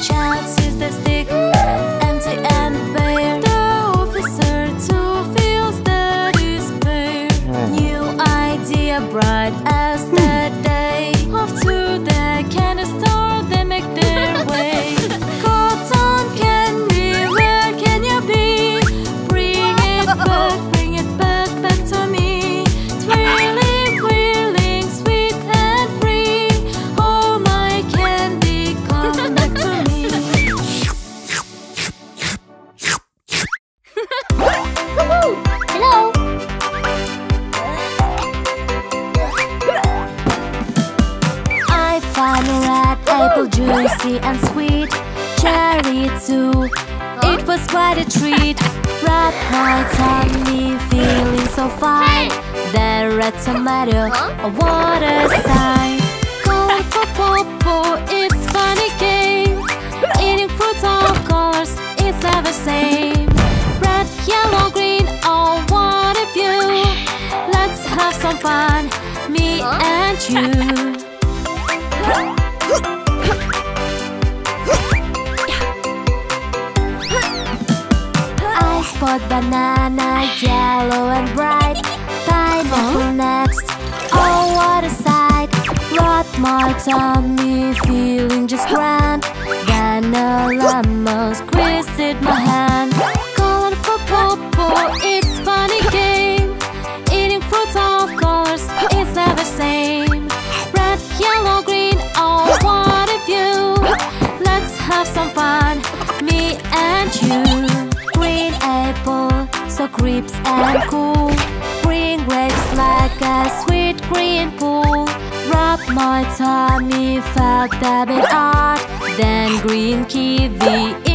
child's too, it was quite a treat. Wrap my tummy, feeling so fine. Then red tomato, a water sign. Going for popo, it's funny game. Eating fruits of colors, it's never same. Red, yellow, green, oh what a view. Let's have some fun, me and you. Spot banana, yellow and bright. Pineapple next. Oh, what a sight! Rot my tummy, feeling just grand. Then a lemon squeezed my hand. Calling for popo, it's funny game. Eating fruits of course, it's never the same. Red, yellow, green, oh what a view! Let's have some fun, me and you. Crisp and cool. Green grapes like a sweet green pool. Rub my tummy, felt a bit odd. Then green kiwi,